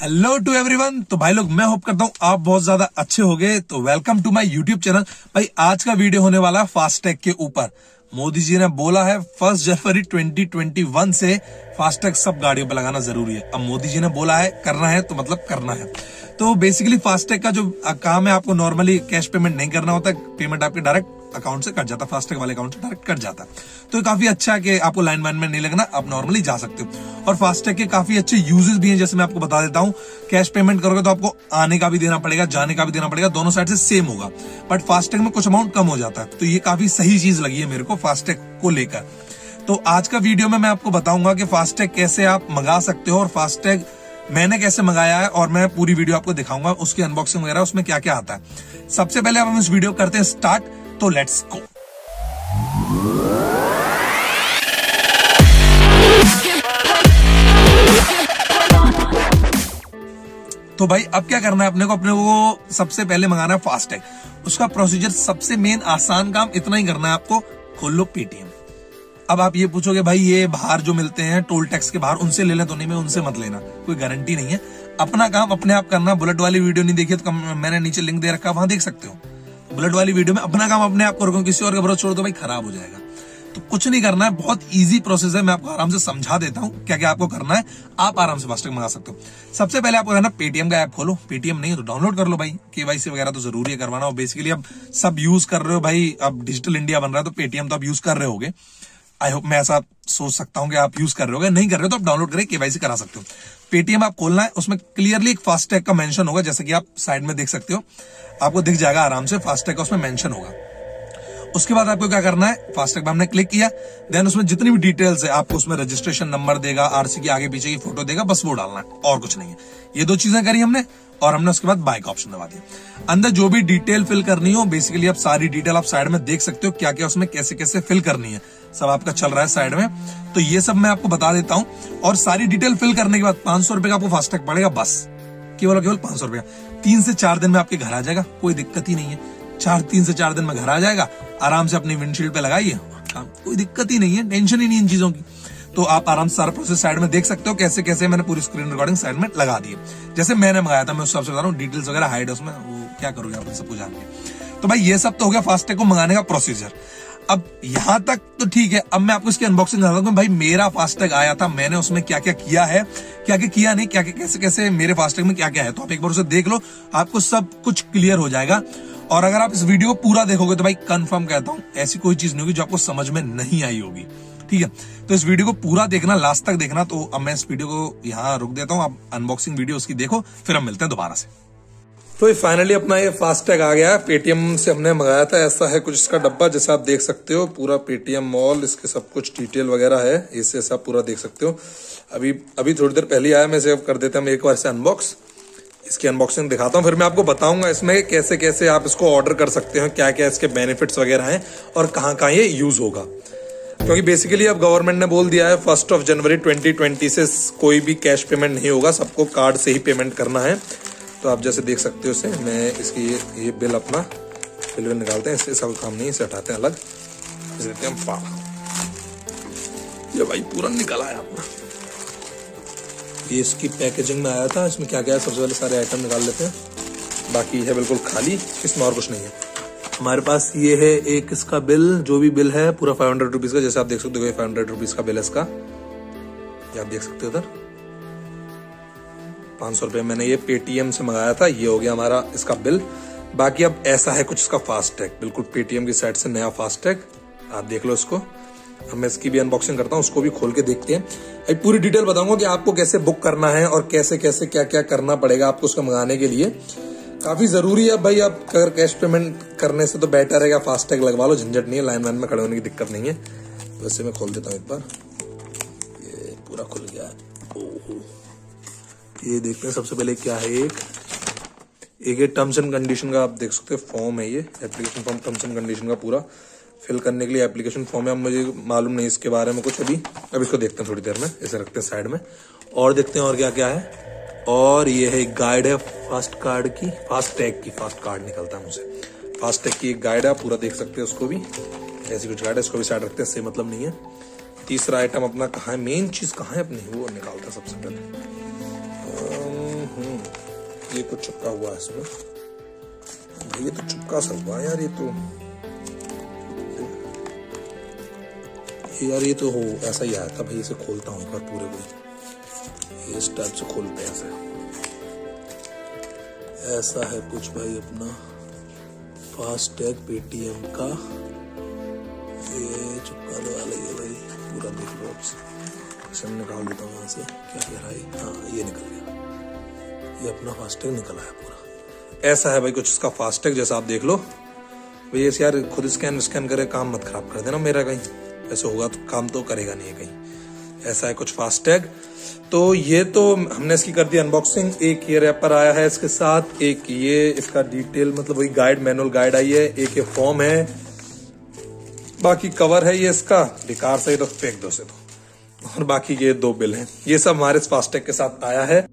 Hello to everyone तो भाई लोग, मैं होप करता हूँ आप बहुत ज़्यादा अच्छे हो गए तो welcome to my YouTube channel भाई, आज का वीडियो होने वाला है फास्टैग के ऊपर। मोदी जी ने बोला है फ़र्स्ट जनवरी 2021 से फास्टैग सब गाड़ियों पर लगाना ज़रूरी है। अब मोदी जी ने बोला है, करना है तो मतलब करना है। तो बेसिकली फास्टैग का जो काम है, आपको नॉर्मली कैश पेमेंट नहीं करना होता। पेमेंट आपके डायरेक्ट अकाउंट से कट जाता। फास्टैग वाले अकाउंट से डायरेक्ट कट जाता। तो काफ़ी अच्छा है कि आपको लाइन वाइन में नहीं लगना, आप नॉर्मली जा सकते हो। और फास्टैग के काफ़ी अच्छे यूजेस भी हैं, जैसे मैं आपको बता देता हूँ। कैश पेमेंट करोगे तो आपको आने का भी देना पड़ेगा, जाने का भी देना पड़ेगा, दोनों साइड से सेम होगा। बट फास्टैग में कुछ अमाउंट कम हो जाता है। तो ये काफ़ी सही चीज़ लगी है मेरे को फास्टैग को लेकर। तो आज का वीडियो में मैं आपको बताऊँगा कि फास्टैग कैसे आप मंगा सकते हो और फास्टैग मैंने कैसे मंगाया है और मैं पूरी वीडियो आपको दिखाऊँगा, उसकी अनबॉक्सिंग वगैरह, उसमें क्या क्या आता है। सबसे पहले हम इस वीडियो करते हैं स्टार्ट तो लेट्स गो तो भाई, अब क्या करना है? अपने को अपने को सबसे पहले मंगाना है फास्टैग। उसका प्रोसीजर सबसे मेन आसान काम इतना ही करना है आपको, खोल लो पेटीएम अब आप ये पूछोगे, भाई, ये बाहर जो मिलते हैं टोल टैक्स के बाहर, उनसे ले लें तो नहीं, मैं उनसे मत लेना। कोई गारंटी नहीं है। अपना काम अपने आप करना। बुलेट वाली वीडियो नहीं देखी तो मैंने नीचे लिंक दे रखा वहाँ देख सकते हो। बुलेट वाली वीडियो में अपना काम अपने आप करोगे किसी और का भरोसा छोड़ दो, भाई, खराब हो जाएगा। तो कुछ नहीं करना है, बहुत इजी प्रोसेस है, मैं आपको आराम से समझा देता हूँ क्या क्या आपको करना है, आप आराम से फास्टैग मंगा सकते हो। सबसे पहले आपको है ना पेटीएम का ऐप खोलो पेटीएम नहीं तो डाउनलोड कर लो भाई केवाईसी वगैरह तो ज़रूरी है करवाना, और बेसिकली अब सब यूज़ कर रहे हो भाई, अब डिजिटल इंडिया बन रहा है तो पेटीएम तो आप यूज़ कर रहे होगे। आई होप मैं ऐसा सोच सकता हूँ कि आप यूज़ कर रहे हो नहीं कर रहे हो तो आप डाउनलोड करें केवाईसी करा सकते हो। पेटीएम आप खोलना है, उसमें क्लियरली एक फास्टैग का मेंशन होगा, जैसे कि आप साइड में देख सकते हो, आपको दिख जाएगा आराम से फास्टैग का उसमें मेंशन होगा। उसके बाद आपको क्या करना है? फास्टैग में हमने क्लिक किया। देन उसमें जितनी भी डिटेल्स है, आपको उसमें रजिस्ट्रेशन नंबर देगा आरसी की आगे पीछे की फ़ोटो देगा, बस वो डालना है, और कुछ नहीं है। ये दो चीज़ें करी हमने, और हमने उसके बाद बाइक ऑप्शन दबा दिया। अंदर जो भी डिटेल फिल करनी हो बेसिकली आप सारी डिटेल आप साइड में देख सकते हो क्या क्या उसमें कैसे कैसे फिल करनी है। सब आपका चल रहा है साइड में। तो ये सब मैं आपको बता देता हूँ, और सारी डिटेल फिल करने के बाद पाँच सौ रुपए का आपको फास्टैग पड़ेगा, बस। केवल केवल पाँच सौ रुपया। तीन से चार दिन में आपके घर आ जाएगा, कोई दिक्कत ही नहीं है। चार, तीन से चार दिन में घर आ जाएगा। आराम से अपनी विंडशील्ड पे लगाइए। कोई दिक्कत ही नहीं है टेंशन ही नहीं इन चीज़ों की। तो आप आराम से सारा प्रोसेस साइड में देख सकते हो, कैसे कैसे मैंने पूरी स्क्रीन रिकॉर्डिंग साइड में लगा दी जैसे मैंने मंगाया था, मैं उस हिसाब बता रहा हूँ डिटेल्स वगैरह हाइड उसमें, वो क्या करोगे आप सब कुछ तो भाई, ये सब तो हो गया फास्टैग को मंगाने का प्रोसीजर अब यहाँ तक तो ठीक है, अब मैं आपको इसकी अनबॉक्सिंग करता हूँ भाई, मेरा फास्टैग आया था, मैंने उसमें क्या क्या किया है क्या क्या किया नहीं क्या क्या कैसे कैसे मेरे फास्टैग में क्या क्या है। तो आप एक बार उसे देख लो, आपको सब कुछ क्लियर हो जाएगा। और अगर आप इस वीडियो को पूरा देखोगे तो भाई कंफर्म कहता हूँ, ऐसी कोई चीज़ नहीं होगी जो आपको समझ में नहीं आई होगी। ठीक है? तो इस वीडियो को पूरा देखना लास्ट तक देखना तो अब मैं इस वीडियो को यहाँ रुक देता हूँ, आप अनबॉक्सिंग वीडियो उसकी देखो, फिर हम मिलते हैं दोबारा से। तो ये फाइनली अपना ये फास्टैग आ गया है पेटीएम से हमने मंगाया था, ऐसा है कुछ इसका डब्बा, जैसे आप देख सकते हो, पूरा पेटीएम मॉल इसके सब कुछ डिटेल वगैरह है इससे ऐसा पूरा देख सकते हो। अभी अभी थोड़ी देर पहले आया, मैं सेव कर देता हैं एक बार से अनबॉक्स इसकी अनबॉक्सिंग दिखाता हूँ। फिर मैं आपको बताऊँगा इसमें कैसे कैसे आप इसको ऑर्डर कर सकते हैं क्या क्या इसके बेनिफिट्स वगैरह हैं और कहाँ कहाँ ये यूज़ होगा। क्योंकि बेसिकली अब गवर्नमेंट ने बोल दिया है फ़र्स्ट ऑफ़ जनवरी 2020 से कोई भी कैश पेमेंट नहीं होगा, सबको कार्ड से ही पेमेंट करना है। तो आप जैसे देख सकते हो इसे, मैं इसकी ये ये बिल अपना बिल बिल निकालते हैं, इससे सब काम नहीं, इसे हटाते हैं अलग। इसे देते हैं ये भाई पूरा निकल आया अपना। ये इसकी पैकेजिंग में आया था। इसमें क्या क्या है? सबसे पहले सारे आइटम निकाल लेते हैं। बाकी है बिल्कुल खाली। इसमें और कुछ नहीं है। हमारे पास ये है एक इसका बिल जो भी बिल है, पूरा फाइव हंड्रेड रुपीज़ का, जैसे आप देख सकते हो फाइव हंड्रेड रुपीज़ का बिल है इसका। ये आप देख सकते हो इधर। पाँच सौ रुपए मैंने ये पेटीएम से मंगाया था। ये हो गया हमारा इसका बिल बाकी अब ऐसा है कुछ इसका फास्टैग बिल्कुल पेटीएम की साइड से नया फास्टैग आप देख लो इसको। मैं इसकी भी अनबॉक्सिंग करता हूँ, उसको भी खोल के देखते हैं। पूरी डिटेल बताऊँगा कि आपको कैसे बुक करना है और कैसे कैसे क्या क्या करना पड़ेगा आपको उसको मंगाने के लिए। काफ़ी ज़रूरी है भाई आप अगर कैश पेमेंट करने से तो बेटर है फास्टैग लगवा लो, झंझट नहीं है लाइन वाइन में खड़े होने की दिक्कत नहीं है। वैसे मैं खोल देता हूँ एक बार। ये पूरा खुल गया है। ये देखते हैं सबसे पहले क्या है एक। एक ये टर्म्स एंड कंडीशन का, आप देख सकते हैं फॉर्म है ये application form terms and condition का पूरा। फिल करने के लिए एप्लीकेशन फॉर्म है। अब मुझे मालूम नहीं इसके बारे में कुछ अभी। अब इसको देखते हैं थोड़ी देर में। इसे रखते हैं साइड में। और देखते हैं और क्या क्या है। और ये है एक गाइड है फास्ट कार्ड की। फास्ट टैग की फास्ट कार्ड निकलता है मुझे। फास्ट टैग की एक गाइड है पूरा देख सकते हैं उसको भी। ऐसी कुछ गाइड है, इसको भी साइड रखते हैं, इससे मतलब नहीं है। तीसरा आइटम अपना कहाँ है? मेन चीज़ कहाँ है अपनी? वो निकालता है सबसे पहले। ये कुछ चिपका हुआ है इसमें। ये तो चिपका सा हुआ यार, ये तो। यार ये तो हो, ऐसा ही आया था भाई इसे खोलता हूँ एक बार पूरे को। इस टाइप से खोलते हैं ऐसे ऐसा है कुछ भाई अपना। फास्टैग पेटीएम का। ये चिपकाने वाला ये भाई, पूरा देख लो इसे निकाल देता हूँ यहाँ से। क्या कह रहा है? हाँ ये निकल गया। ये अपना फास्टैग निकला है पूरा। ऐसा है भाई कुछ इसका फास्टैग जैसा आप देख लो। भैया यार खुद स्कैन स्कैन करे, काम मत खराब कर देना मेरा कहीं। ऐसे होगा तो काम तो करेगा नहीं कहीं। ऐसा है कुछ फास्टैग तो ये तो हमने इसकी कर दी अनबॉक्सिंग एक ये रैपर आया है इसके साथ, एक ये इसका डिटेल मतलब वही गाइड मैनुअल गाइड आई है, एक ये फॉर्म है। बाकी कवर है ये इसका, बेकार से तो फेंक दो से तो। और बाकी ये दो बिल हैं। ये सब हमारे फास्टैग के साथ आया है।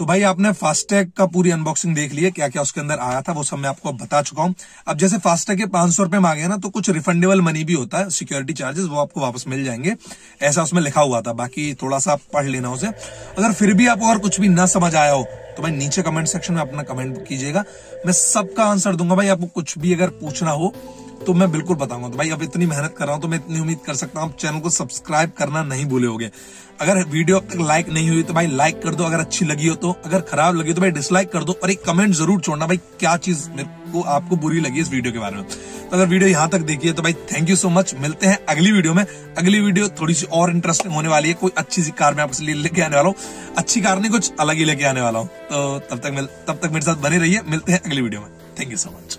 तो भाई आपने फास्टैग का पूरी अनबॉक्सिंग देख लिया क्या क्या उसके अंदर आया था, वो सब मैं आपको बता चुका हूँ। अब जैसे फास्टैग के पाँच सौ रुपए मांगे ना तो कुछ रिफंडेबल मनी भी होता है सिक्योरिटी चार्जेस वो आपको वापस मिल जाएँगे। ऐसा उसमें लिखा हुआ था, बाकी थोड़ा सा पढ़ लेना उसे। अगर फिर भी आपको और कुछ भी ना समझ आया हो तो भाई नीचे कमेंट सेक्शन में अपना कमेंट कीजिएगा। मैं सबका आंसर दूँगा भाई, आपको कुछ भी अगर पूछना हो तो मैं बिल्कुल बताऊँगा। तो भाई, अब इतनी मेहनत कर रहा हूँ तो मैं इतनी उम्मीद कर सकता हूँ। चैनल को सब्सक्राइब करना नहीं भूले होगे अगर वीडियो अब तक लाइक नहीं हुई तो भाई, लाइक कर दो। अगर अच्छी लगी हो तो अगर खराब लगी हो तो भाई डिसलाइक कर दो। और एक कमेंट ज़रूर छोड़ना भाई, क्या चीज़ मेरे को, आपको बुरी लगी इस वीडियो के बारे में। तो अगर वीडियो यहाँ तक देखिए तो भाई थैंक यू सो मच मिलते हैं अगली वीडियो में। अगली वीडियो थोड़ी सी और इंटरेस्टिंग होने वाली है। कोई अच्छी सी कार में आपके लिए लेके आने वाला हूँ। अच्छी कार नहीं, कुछ अलग ही लेके आने वाला हूँ। तो तब तक तब तक मेरे साथ बने रहिए। मिलते हैं अगली वीडियो में। Thank you so much